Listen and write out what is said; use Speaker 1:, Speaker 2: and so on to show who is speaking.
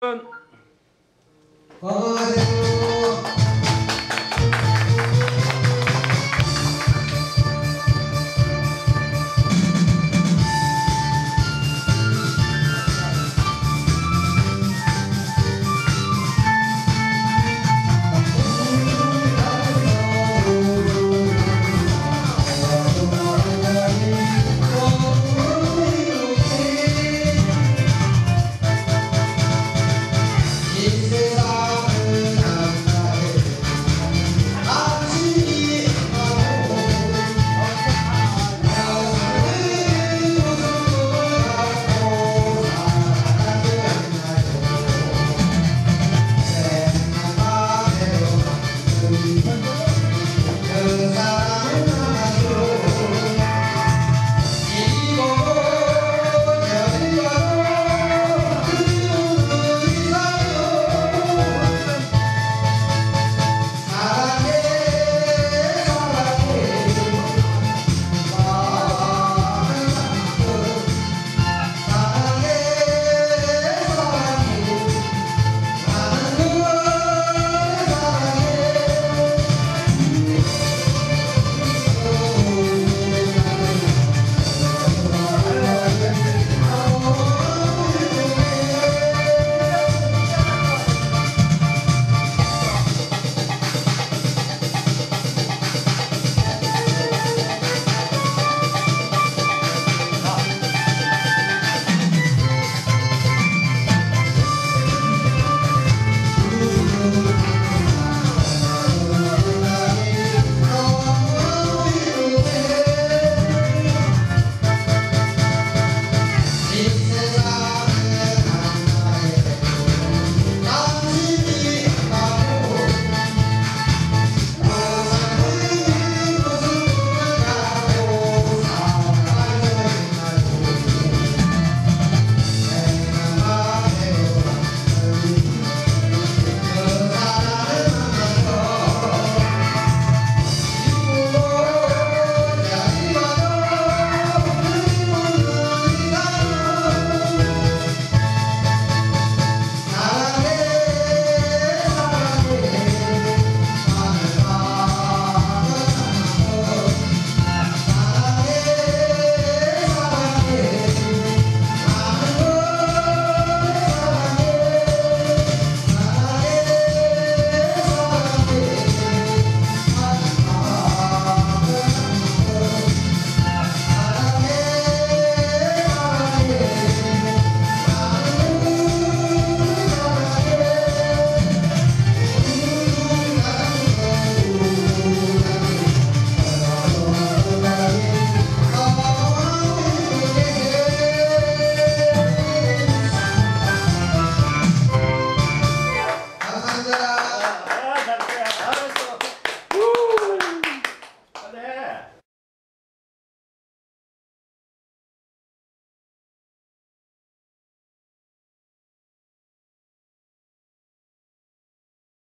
Speaker 1: 嗯，好，开。